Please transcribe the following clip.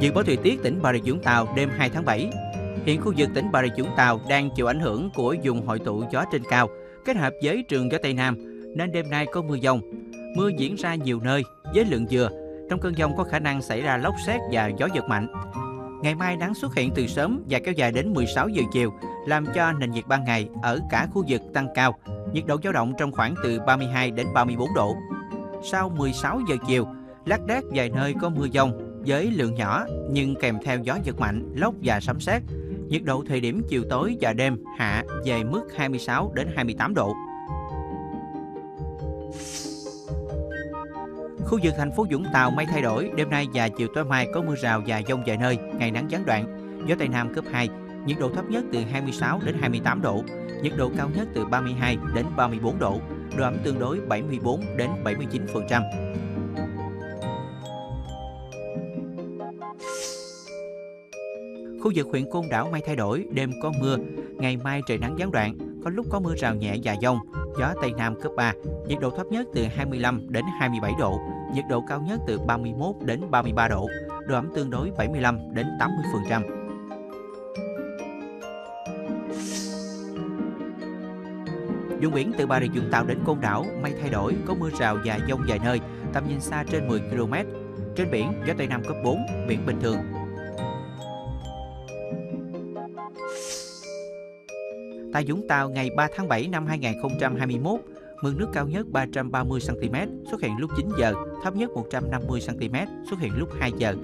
Dự báo thời tiết tỉnh Bà Rịa Vũng Tàu đêm 2 tháng 7. Hiện khu vực tỉnh Bà Rịa Vũng Tàu đang chịu ảnh hưởng của vùng hội tụ gió trên cao kết hợp với trường gió Tây Nam nên đêm nay có mưa dông. Mưa diễn ra nhiều nơi với lượng vừa. Trong cơn dông có khả năng xảy ra lốc xét và gió giật mạnh. Ngày mai nắng xuất hiện từ sớm và kéo dài đến 16 giờ chiều, làm cho nền nhiệt ban ngày ở cả khu vực tăng cao. Nhiệt độ dao động trong khoảng từ 32 đến 34 độ. Sau 16 giờ chiều, lác đác vài nơi có mưa dông với lượng nhỏ nhưng kèm theo gió giật mạnh, lốc và sấm sét. Nhiệt độ thời điểm chiều tối và đêm hạ về mức 26 đến 28 độ. Khu vực thành phố Vũng Tàu mây thay đổi, đêm nay và chiều tối mai có mưa rào và dông vài nơi, ngày nắng gián đoạn, gió tây nam cấp 2, nhiệt độ thấp nhất từ 26 đến 28 độ, nhiệt độ cao nhất từ 32 đến 34 độ, độ ẩm tương đối 74 đến 79%. Khu vực huyện Côn Đảo mây thay đổi, đêm có mưa, ngày mai trời nắng gián đoạn, có lúc có mưa rào nhẹ và dông, gió Tây Nam cấp 3, nhiệt độ thấp nhất từ 25 đến 27 độ, nhiệt độ cao nhất từ 31 đến 33 độ, độ ẩm tương đối 75 đến 80%. Vùng biển từ Bà Rịa Vũng Tàu đến Côn Đảo, mây thay đổi, có mưa rào và dông vài nơi, tầm nhìn xa trên 10 km. Trên biển, gió Tây Nam cấp 4, biển bình thường. Tại Vũng Tàu ngày 3 tháng 7 năm 2021, mực nước cao nhất 330 cm xuất hiện lúc 9 giờ, thấp nhất 150 cm xuất hiện lúc 2 giờ.